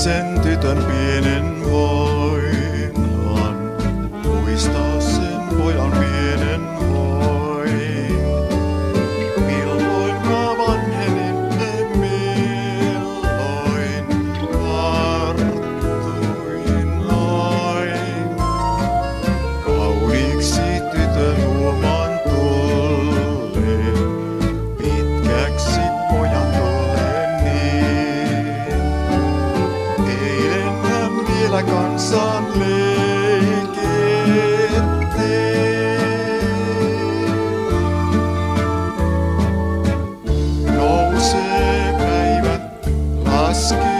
sentytön pienen voi. Vielä kanssaan leikettiin. Nousee päivä, laskee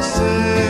passer.